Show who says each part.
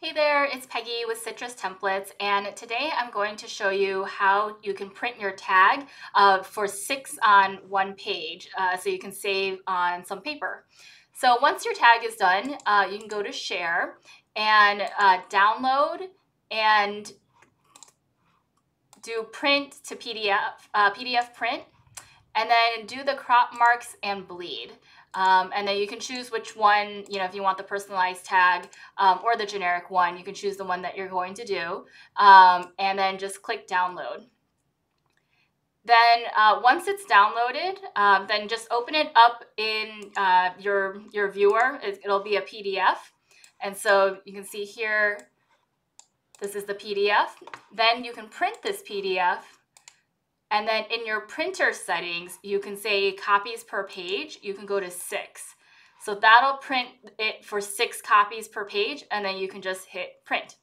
Speaker 1: Hey there, it's Peggy with Citrus Templates, and today I'm going to show you how you can print your tag uh, for six on one page uh, so you can save on some paper. So once your tag is done, uh, you can go to Share and uh, download and do print to PDF, uh, PDF print, and then do the crop marks and bleed. Um, and then you can choose which one, you know, if you want the personalized tag um, or the generic one, you can choose the one that you're going to do. Um, and then just click download. Then uh, once it's downloaded, um, then just open it up in uh, your, your viewer. It, it'll be a PDF. And so you can see here, this is the PDF. Then you can print this PDF and then in your printer settings, you can say copies per page. You can go to six. So that'll print it for six copies per page, and then you can just hit print.